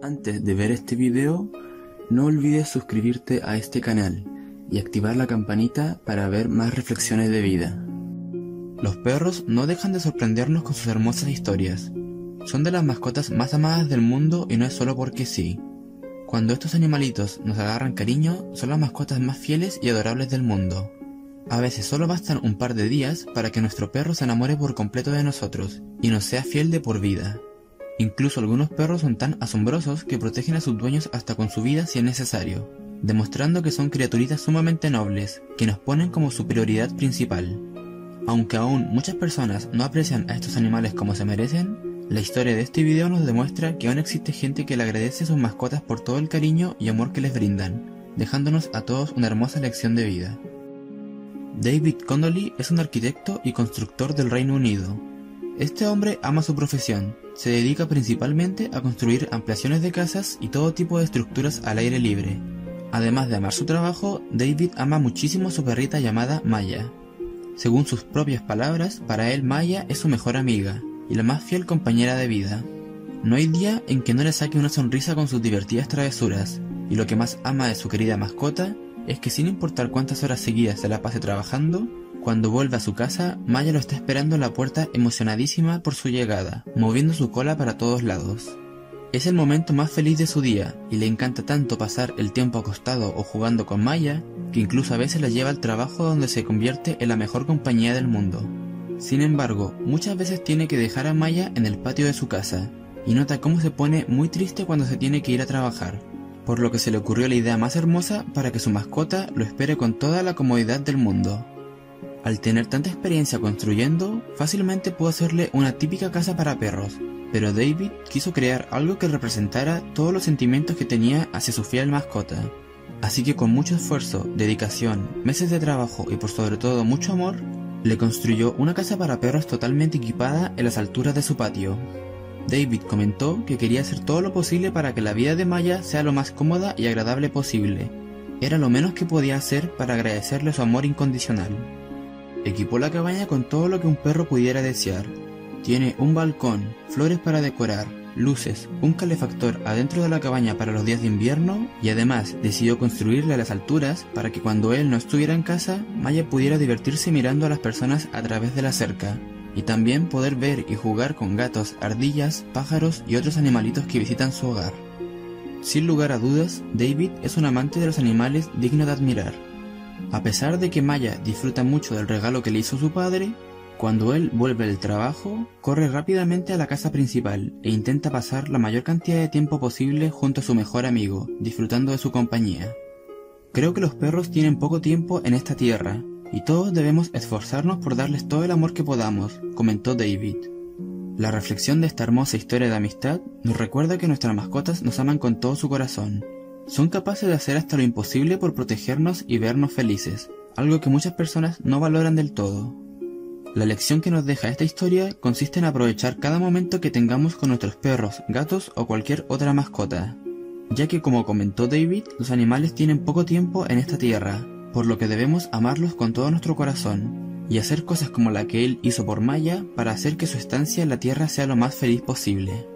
Antes de ver este video, no olvides suscribirte a este canal y activar la campanita para ver más reflexiones de vida. Los perros no dejan de sorprendernos con sus hermosas historias. Son de las mascotas más amadas del mundo y no es solo porque sí. Cuando estos animalitos nos agarran cariño, son las mascotas más fieles y adorables del mundo. A veces solo bastan un par de días para que nuestro perro se enamore por completo de nosotros y nos sea fiel de por vida. Incluso algunos perros son tan asombrosos que protegen a sus dueños hasta con su vida si es necesario, demostrando que son criaturitas sumamente nobles, que nos ponen como su prioridad principal. Aunque aún muchas personas no aprecian a estos animales como se merecen, la historia de este video nos demuestra que aún existe gente que le agradece a sus mascotas por todo el cariño y amor que les brindan, dejándonos a todos una hermosa lección de vida. David Connolly es un arquitecto y constructor del Reino Unido, este hombre ama su profesión, se dedica principalmente a construir ampliaciones de casas y todo tipo de estructuras al aire libre. Además de amar su trabajo, David ama muchísimo a su perrita llamada Maya. Según sus propias palabras, para él Maya es su mejor amiga y la más fiel compañera de vida. No hay día en que no le saque una sonrisa con sus divertidas travesuras, y lo que más ama de su querida mascota es que sin importar cuántas horas seguidas se la pase trabajando, cuando vuelve a su casa, Maya lo está esperando en la puerta emocionadísima por su llegada, moviendo su cola para todos lados. Es el momento más feliz de su día y le encanta tanto pasar el tiempo acostado o jugando con Maya que incluso a veces la lleva al trabajo donde se convierte en la mejor compañía del mundo. Sin embargo, muchas veces tiene que dejar a Maya en el patio de su casa y nota cómo se pone muy triste cuando se tiene que ir a trabajar, por lo que se le ocurrió la idea más hermosa para que su mascota lo espere con toda la comodidad del mundo. Al tener tanta experiencia construyendo, fácilmente pudo hacerle una típica casa para perros, pero David quiso crear algo que representara todos los sentimientos que tenía hacia su fiel mascota. Así que con mucho esfuerzo, dedicación, meses de trabajo y por sobre todo mucho amor, le construyó una casa para perros totalmente equipada en las alturas de su patio. David comentó que quería hacer todo lo posible para que la vida de Maya sea lo más cómoda y agradable posible. Era lo menos que podía hacer para agradecerle su amor incondicional. Equipó la cabaña con todo lo que un perro pudiera desear. Tiene un balcón, flores para decorar, luces, un calefactor adentro de la cabaña para los días de invierno y además decidió construirle a las alturas para que cuando él no estuviera en casa, Maya pudiera divertirse mirando a las personas a través de la cerca y también poder ver y jugar con gatos, ardillas, pájaros y otros animalitos que visitan su hogar. Sin lugar a dudas, David es un amante de los animales digno de admirar. A pesar de que Maya disfruta mucho del regalo que le hizo su padre, cuando él vuelve del trabajo, corre rápidamente a la casa principal e intenta pasar la mayor cantidad de tiempo posible junto a su mejor amigo, disfrutando de su compañía. Creo que los perros tienen poco tiempo en esta tierra, y todos debemos esforzarnos por darles todo el amor que podamos, comentó David. La reflexión de esta hermosa historia de amistad nos recuerda que nuestras mascotas nos aman con todo su corazón, son capaces de hacer hasta lo imposible por protegernos y vernos felices, algo que muchas personas no valoran del todo. La lección que nos deja esta historia consiste en aprovechar cada momento que tengamos con nuestros perros, gatos o cualquier otra mascota, ya que como comentó David, los animales tienen poco tiempo en esta tierra, por lo que debemos amarlos con todo nuestro corazón y hacer cosas como la que él hizo por Maya para hacer que su estancia en la tierra sea lo más feliz posible.